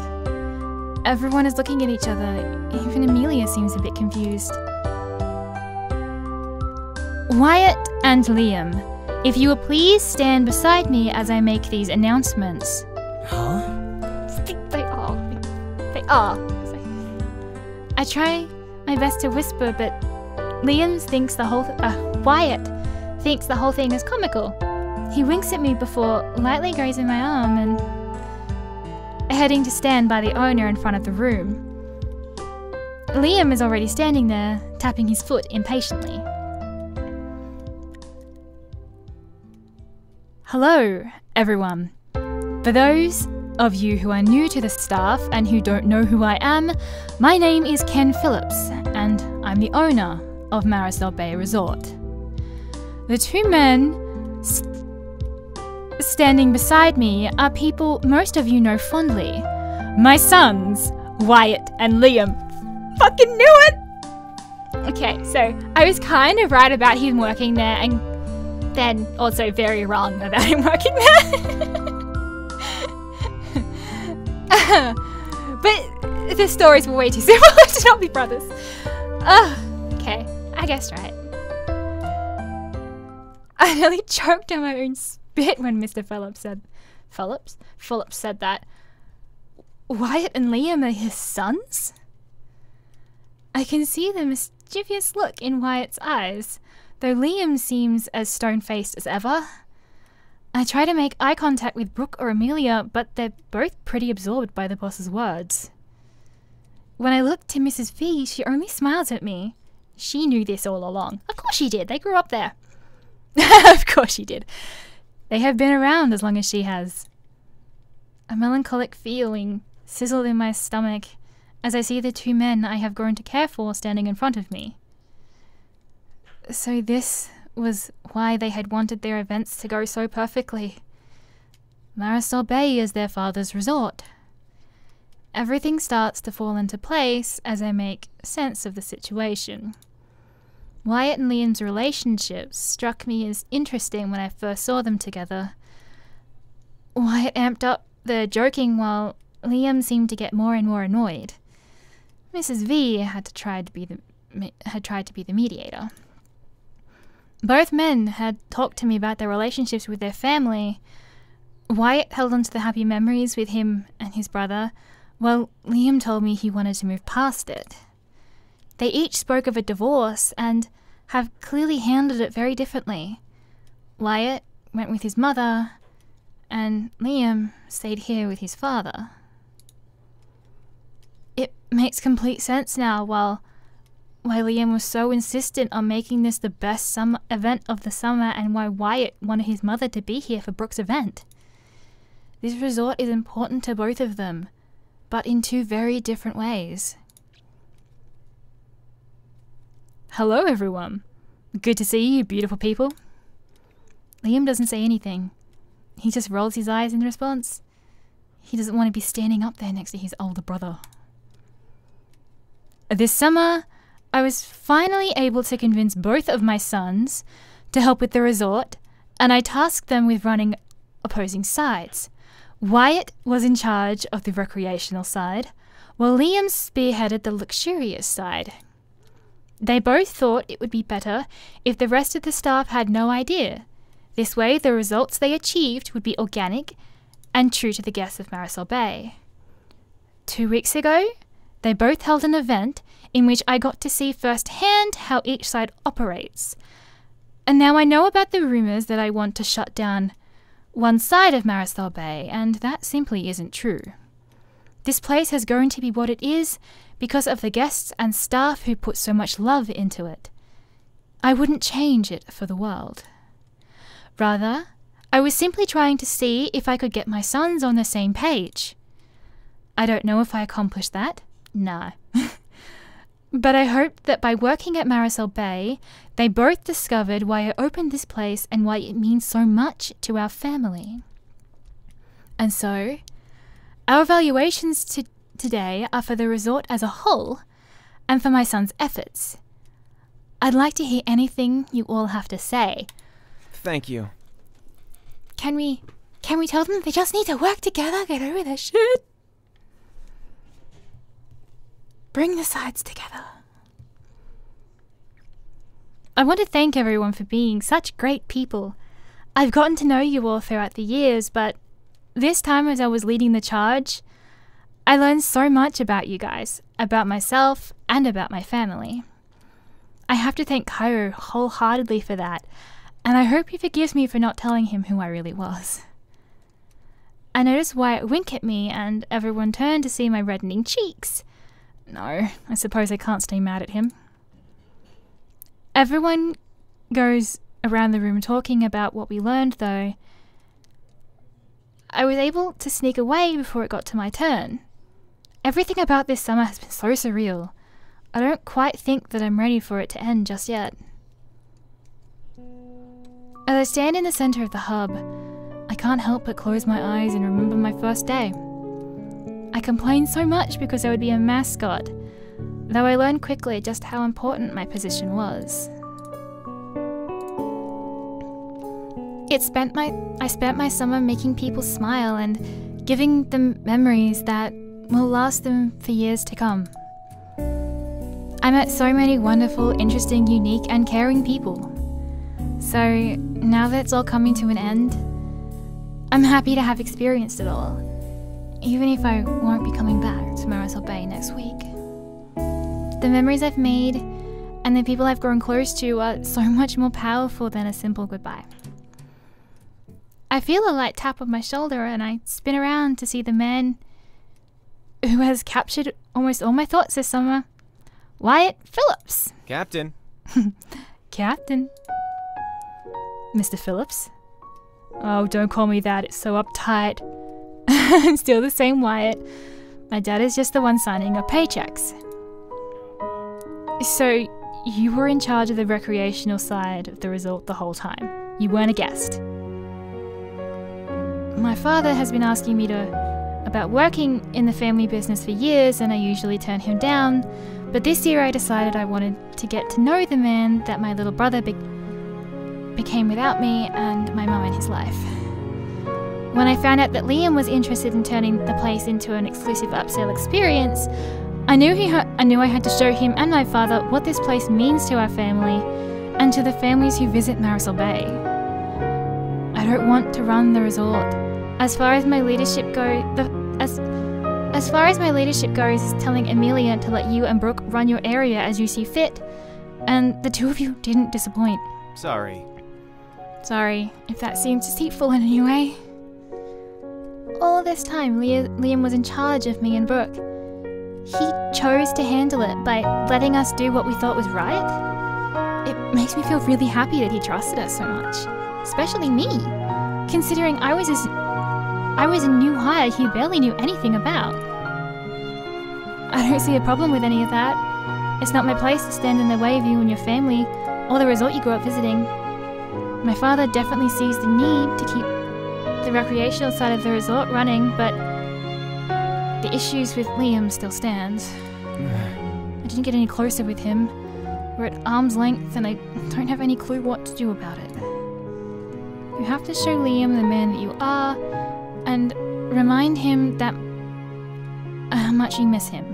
S1: Everyone is looking at each other, even Amelia seems a bit confused. Wyatt and Liam, if you will please stand beside me as I make these announcements.
S4: Huh?
S1: They are. They are. I try my best to whisper, but Liam thinks the whole. uh, Wyatt thinks the whole thing is comical. He winks at me before lightly grazing my arm and heading to stand by the owner in front of the room. Liam is already standing there, tapping his foot impatiently. Hello, everyone. For those of you who are new to the staff and who don't know who I am, my name is Ken Phillips, and I'm the owner of Marisol Bay Resort. The two men standing beside me are people most of you know fondly my sons, Wyatt and Liam fucking knew it! Okay, so I was kind of right about him working there and then also very wrong about him working there. but the stories were way too similar to not be brothers. Ugh, okay, I guessed right. I nearly choked on my own spit when Mr. Phillips said, Phillips? Phillips said that Wyatt and Liam are his sons? I can see the mischievous look in Wyatt's eyes, though Liam seems as stone faced as ever. I try to make eye contact with Brooke or Amelia, but they're both pretty absorbed by the boss's words. When I look to Mrs. V, she only smiles at me. She knew this all along. Of course she did, they grew up there. of course she did. They have been around as long as she has. A melancholic feeling sizzled in my stomach as I see the two men I have grown to care for standing in front of me. So, this was why they had wanted their events to go so perfectly. Marisol Bay is their father's resort. Everything starts to fall into place as I make sense of the situation. Wyatt and Liam's relationship struck me as interesting when I first saw them together. Wyatt amped up the joking while Liam seemed to get more and more annoyed. Mrs. V had to try to be the had tried to be the mediator. Both men had talked to me about their relationships with their family. Wyatt held on to the happy memories with him and his brother, while Liam told me he wanted to move past it. They each spoke of a divorce and have clearly handled it very differently. Wyatt went with his mother, and Liam stayed here with his father. It makes complete sense now while why Liam was so insistent on making this the best summer event of the summer and why Wyatt wanted his mother to be here for Brooke's event. This resort is important to both of them, but in two very different ways. Hello, everyone. Good to see you, beautiful people. Liam doesn't say anything. He just rolls his eyes in response. He doesn't want to be standing up there next to his older brother. This summer, I was finally able to convince both of my sons to help with the resort, and I tasked them with running opposing sides. Wyatt was in charge of the recreational side, while Liam spearheaded the luxurious side. They both thought it would be better if the rest of the staff had no idea. This way, the results they achieved would be organic and true to the guests of Marisol Bay. Two weeks ago, they both held an event in which I got to see firsthand how each side operates. And now I know about the rumours that I want to shut down one side of Marisol Bay, and that simply isn't true. This place has grown to be what it is because of the guests and staff who put so much love into it. I wouldn't change it for the world. Rather, I was simply trying to see if I could get my sons on the same page. I don't know if I accomplished that. No. but I hoped that by working at Marisol Bay, they both discovered why I opened this place and why it means so much to our family. And so, our evaluations to today are for the resort as a whole and for my son's efforts. I'd like to hear anything you all have to say.
S2: Thank you.
S1: Can we can we tell them they just need to work together, get over their shit? Bring the sides together. I want to thank everyone for being such great people. I've gotten to know you all throughout the years, but this time as I was leading the charge, I learned so much about you guys, about myself, and about my family. I have to thank Kyro wholeheartedly for that, and I hope he forgives me for not telling him who I really was. I noticed Wyatt wink at me, and everyone turned to see my reddening cheeks. No, I suppose I can't stay mad at him. Everyone goes around the room talking about what we learned, though. I was able to sneak away before it got to my turn. Everything about this summer has been so surreal. I don't quite think that I'm ready for it to end just yet. As I stand in the center of the hub, I can't help but close my eyes and remember my first day. I complained so much because I would be a mascot, though I learned quickly just how important my position was. It spent my I spent my summer making people smile and giving them memories that will last them for years to come. I met so many wonderful, interesting, unique, and caring people. So now that it's all coming to an end, I'm happy to have experienced it all, even if I won't be coming back to Marisol Bay next week. The memories I've made and the people I've grown close to are so much more powerful than a simple goodbye. I feel a light tap on my shoulder and I spin around to see the man who has captured almost all my thoughts this summer Wyatt Phillips.
S2: Captain.
S1: Captain. Mr. Phillips? Oh, don't call me that. It's so uptight. I'm still the same Wyatt. My dad is just the one signing up paychecks. So, you were in charge of the recreational side of the resort the whole time. You weren't a guest. My father has been asking me to about working in the family business for years, and I usually turn him down. But this year I decided I wanted to get to know the man that my little brother be- became without me and my mum in his life. When I found out that Liam was interested in turning the place into an exclusive upsell experience, I knew he I knew I had to show him and my father what this place means to our family and to the families who visit Marisol Bay. I don't want to run the resort. As far as my leadership go, the as as far as my leadership goes telling Amelia to let you and Brooke run your area as you see fit, and the two of you didn't disappoint.
S2: Sorry.
S1: Sorry if that seems deceitful in any way. All this time, Lea- Liam was in charge of me and Brooke. He chose to handle it by letting us do what we thought was right. It makes me feel really happy that he trusted us so much, especially me, considering I was his, I was a new hire he barely knew anything about. I don't see a problem with any of that. It's not my place to stand in the way of you and your family, or the resort you grew up visiting. My father definitely sees the need to keep the recreational side of the resort running, but the issues with Liam still stands. I didn't get any closer with him. We're at arm's length, and I don't have any clue what to do about it. You have to show Liam the man that you are, and remind him that uh, how much you miss him.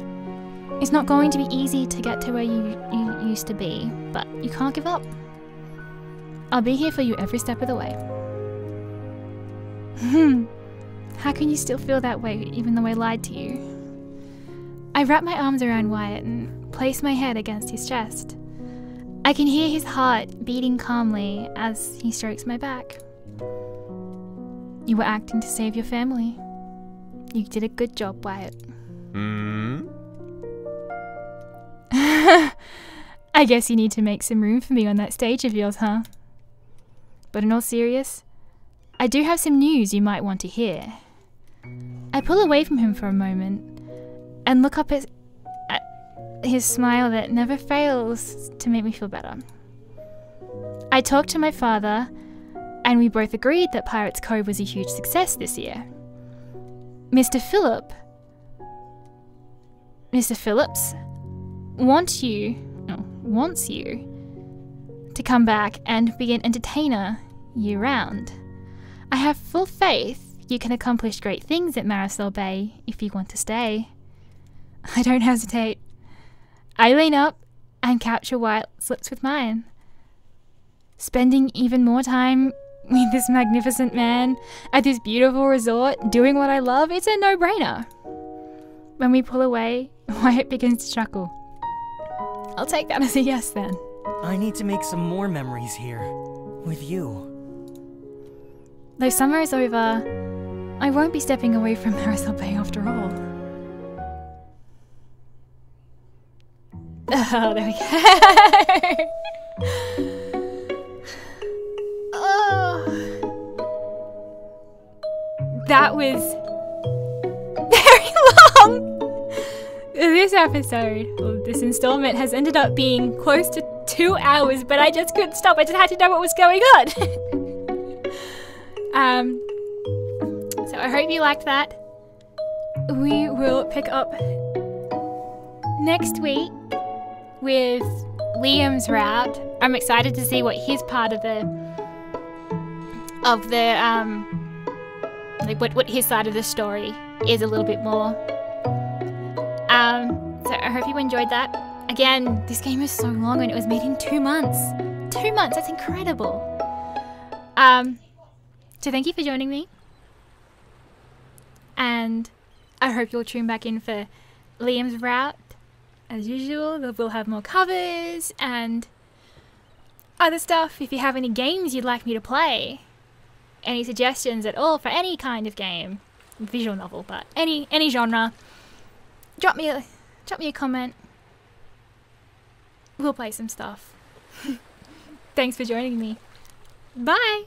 S1: It's not going to be easy to get to where you, you used to be, but you can't give up. I'll be here for you every step of the way. Hmm. How can you still feel that way even though I lied to you? I wrap my arms around Wyatt and place my head against his chest. I can hear his heart beating calmly as he strokes my back. You were acting to save your family. You did a good job, Wyatt.
S2: Hmm?
S1: I guess you need to make some room for me on that stage of yours, huh? But in all serious, I do have some news you might want to hear. I pull away from him for a moment and look up at, at his smile that never fails to make me feel better. I talk to my father, and we both agreed that Pirates Cove was a huge success this year. Mr. Mr. Phillips, wants you, wants you to come back and be an entertainer year round. I have full faith you can accomplish great things at Marisol Bay if you want to stay. I don't hesitate. I lean up and capture Wyatt's lips with mine. Spending even more time with this magnificent man at this beautiful resort doing what I love, it's a no brainer. When we pull away, Wyatt begins to chuckle. I'll take that as a yes then.
S4: I need to make some more memories here. With you.
S1: Though summer is over, I won't be stepping away from Marisol Bay after all. Oh, there we go. That was very long. This episode, or this installment, has ended up being close to two hours, but I just couldn't stop. I just had to know what was going on. um, so I hope you liked that. We will pick up next week with Liam's route. I'm excited to see what his part of the of the um like what what his side of the story is a little bit more. Um, so I hope you enjoyed that. Again, this game is so long and it was made in two months. Two months, that's incredible. Um, so thank you for joining me. And I hope you'll tune back in for Liam's route. As usual, we'll have more covers and other stuff. If you have any games you'd like me to play, any suggestions at all for any kind of game, visual novel, but any any genre, drop me a drop me a comment. We'll play some stuff. Thanks for joining me. Bye.